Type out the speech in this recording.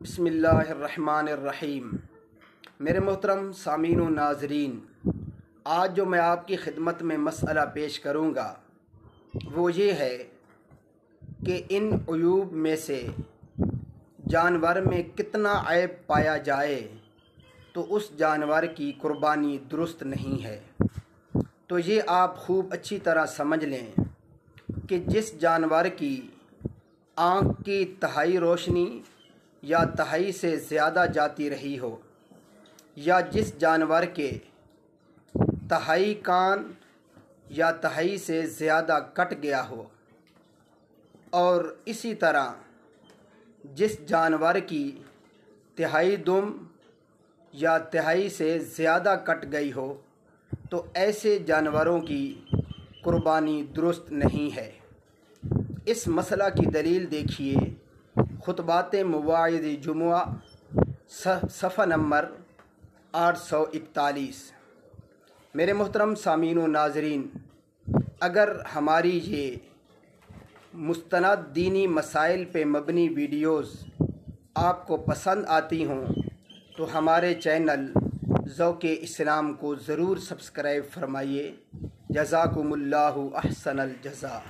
बसमीम मेरे मोहतरम सामीन नाजरीन, आज जो मैं आपकी खिदमत में मसला पेश करूँगा, वो ये है कि इन अयूब में से जानवर में कितना ऐब पाया जाए तो उस जानवर की कुर्बानी दुरुस्त नहीं है। तो ये आप खूब अच्छी तरह समझ लें कि जिस जानवर की आँख की तहाई रोशनी या तहाई से ज़्यादा जाती रही हो, या जिस जानवर के तहाई कान या तहाई से ज़्यादा कट गया हो। और इसी तरह जिस जानवर की तिहाई दुम या तिहाई से ज़्यादा कट गई हो तो ऐसे जानवरों की कुर्बानी दुरुस्त नहीं है। इस मसला की दलील देखिए। खुतबात मवाद जुमा सफ़ा नंबर आठ सौ इकतालीस। मेरे मोहतरम सामीन नाजरीन, अगर हमारी ये मुस्तनद दीनी मसाइल पे मबनी वीडियोस आपको पसंद आती हों तो हमारे चैनल ज़ौक़ इस्लाम को ज़रूर सब्सक्राइब फरमाइए। जज़ाकुमुल्लाहु जज़ा।